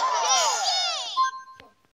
Yes.